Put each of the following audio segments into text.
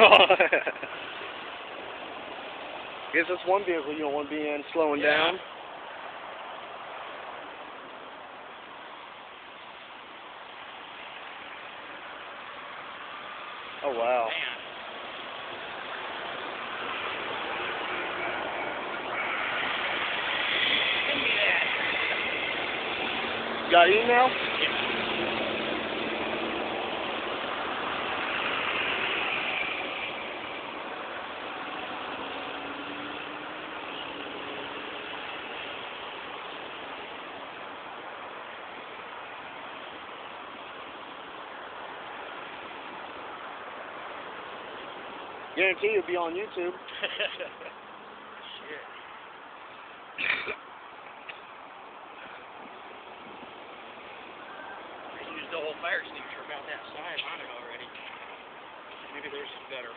Guess that's one vehicle you don't want to be in slowing Yeah. down. Oh wow. Man. Send me that. Got email? Guarantee you'll be on YouTube. Shit. I used the whole fire extinguisher about that size on it already. Maybe theirs is better.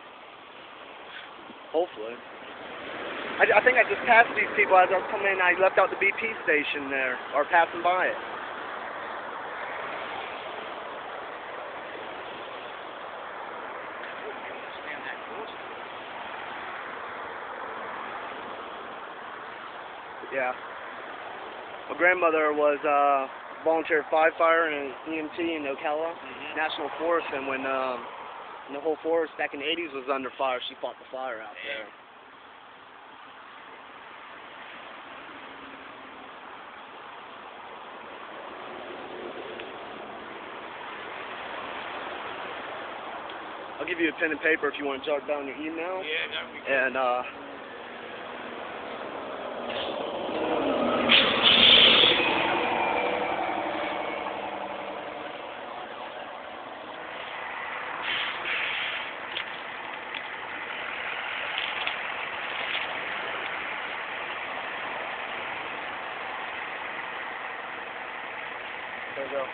Hopefully. I, I think I just passed these people as I was coming in. I left out the BP station there, or passing by it. Stand that close to it. Yeah. My grandmother was uh, volunteer firefighter and EMT in Ocala Mm-hmm. National Forest, and when um, the whole forest back in the 80s was under fire, she fought the fire out there. I'll give you a pen and paper if you want to jot down your email. Yeah, that would be good. And uh There you go.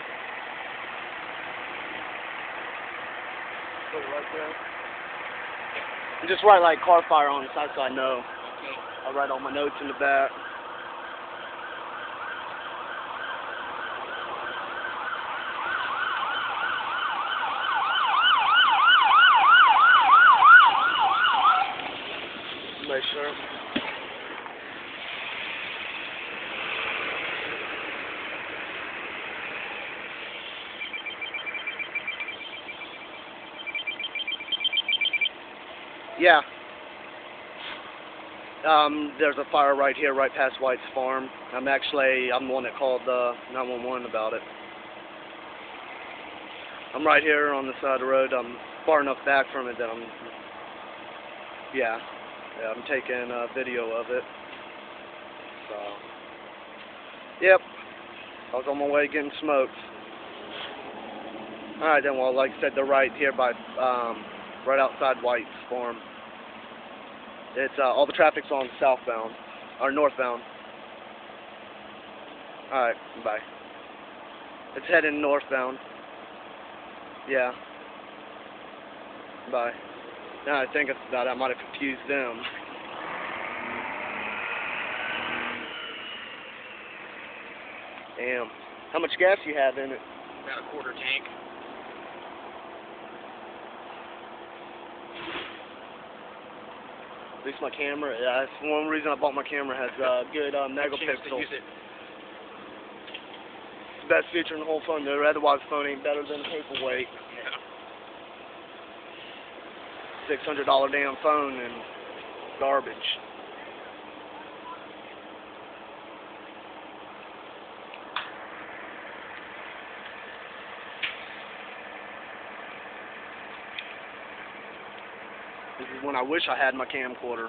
Right there. And just write like car fire on the side so I know. Okay. I'll write all my notes in the back. Yeah. Um, there's a fire right here, right past White's farm. I'm actually, I'm the one that called uh, 911 about it. I'm right here on the side of the road. I'm far enough back from it that I'm, yeah, yeah I'm taking a video of it. So, yep, I was on my way getting smoked. All right, then. Well, like I said, they're right here by, um, right outside White's farm. It's uh, all the traffic's on southbound or northbound. All right, bye. It's heading northbound. Yeah. Bye. Now I think about it, I might have confused them. Damn. How much gas you have in it? About a quarter tank. At least my camera. Yeah, that's one reason I bought my camera. Has uh, good uh, megapixels. Best feature in the whole phone. Though. Otherwise, phone ain't better than a paperweight. Yeah. Six hundred dollar damn phone and garbage. This is when I wish I had my camcorder.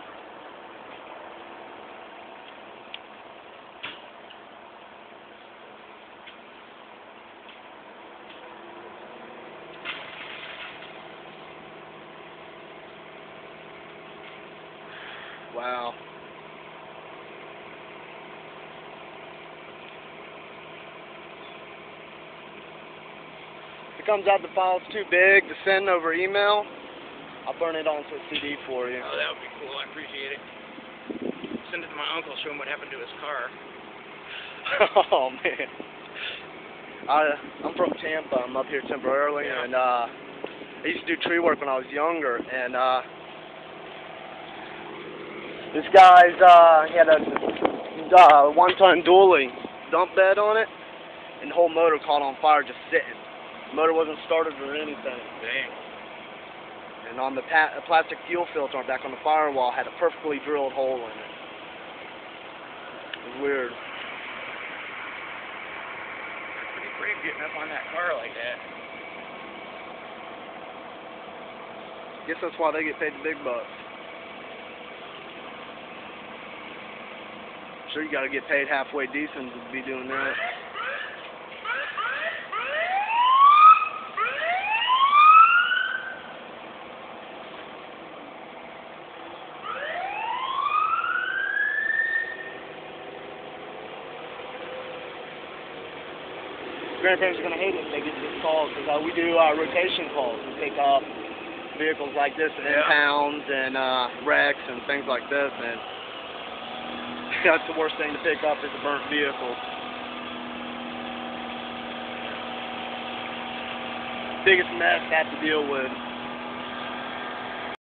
Wow. It comes out the file's too big to send over email, I'll burn it onto a CD for you. Oh, that would be cool. I appreciate it. Send it to my uncle. Show him what happened to his car. oh man. I I'm from Tampa. I'm up here temporarily Yeah. and uh I used to do tree work when I was younger, and uh, this guy's uh, he had a uh, one-ton dually dump bed on it, and the whole motor caught on fire just sitting. The motor wasn't started or anything. Dang. And on the pa- plastic fuel filter back on the firewall had a perfectly drilled hole in it. It was weird. Pretty brave getting up on that car like that. Guess that's why they get paid the big bucks. Sure, you got to get paid halfway decent to be doing that. Grandparents are gonna hate it if they get this call because uh, we do uh, rotation calls. We pick up vehicles like this, Yeah. impounds and uh, wrecks and things like this, and that's the worst thing to pick up is a burnt vehicle. Biggest mess I have to deal with